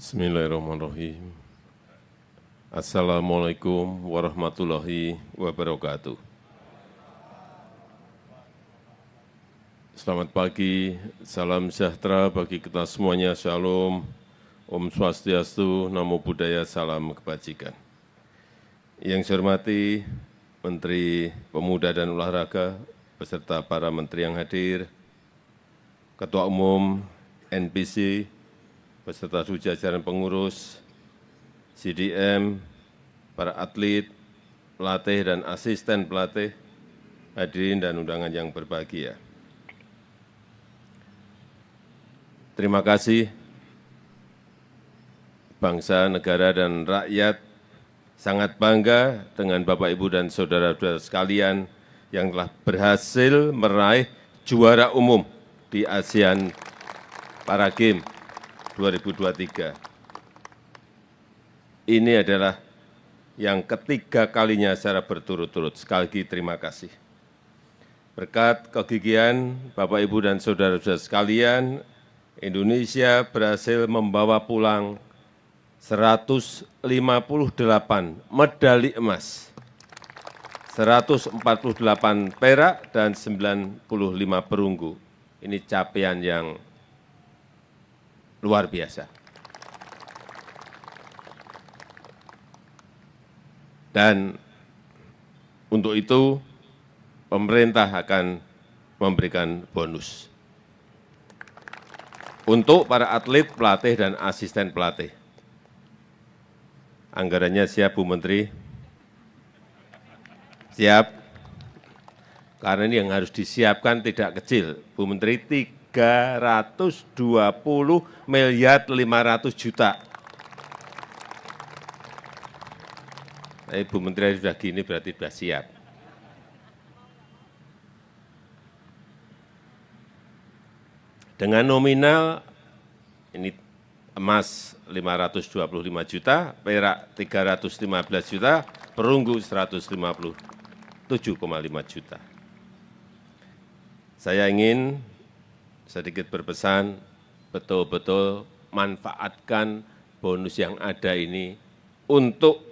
Bismillahirrahmanirrahim. Assalamualaikum warahmatullahi wabarakatuh. Selamat pagi, salam sejahtera bagi kita semuanya, Shalom, Om Swastiastu, Namo Buddhaya, Salam Kebajikan. Yang saya hormati Menteri Pemuda dan Olahraga, beserta para menteri yang hadir, Ketua Umum NPC, beserta seluruh jajaran pengurus, CDM, para atlet, pelatih dan asisten pelatih, hadirin dan undangan yang berbahagia. Terima kasih bangsa, negara, dan rakyat sangat bangga dengan Bapak, Ibu, dan saudara-saudara sekalian yang telah berhasil meraih juara umum di ASEAN Para Games 2023. Ini adalah yang ketiga kalinya secara berturut-turut. Sekali lagi terima kasih. Berkat kegigihan Bapak, Ibu, dan saudara-saudara sekalian, Indonesia berhasil membawa pulang 158 medali emas, 148 perak, dan 95 perunggu. Ini capaian yang luar biasa. Dan untuk itu pemerintah akan memberikan bonus untuk para atlet, pelatih, dan asisten pelatih. Anggarannya siap, Bu Menteri? Siap? Karena ini yang harus disiapkan tidak kecil. Bu Menteri, 320 miliar 500 juta. Tapi Bu Menteri sudah gini berarti sudah siap. Dengan nominal ini emas 525 juta, perak 315 juta, perunggu 157,5 juta. Saya ingin sedikit berpesan, betul-betul manfaatkan bonus yang ada ini untuk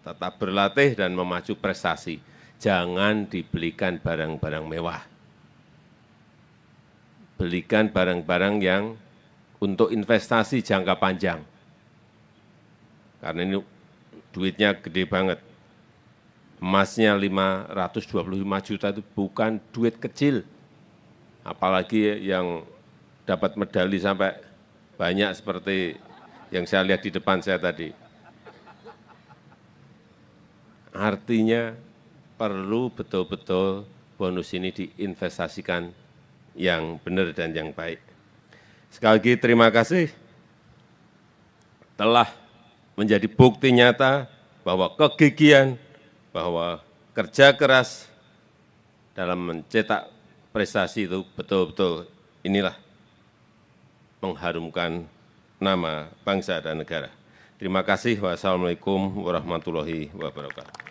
tetap berlatih dan memacu prestasi. Jangan dibelikan barang-barang mewah belikan barang-barang yang untuk investasi jangka panjang. Karena ini duitnya gede banget. Emasnya 525 juta itu bukan duit kecil. Apalagi yang dapat medali sampai banyak seperti yang saya lihat di depan saya tadi. Artinya perlu betul-betul bonus ini diinvestasikan yang benar dan yang baik. Sekali lagi terima kasih telah menjadi bukti nyata bahwa kegigihan, bahwa kerja keras dalam mencetak prestasi itu betul-betul inilah mengharumkan nama bangsa dan negara. Terima kasih. Wassalamualaikum warahmatullahi wabarakatuh.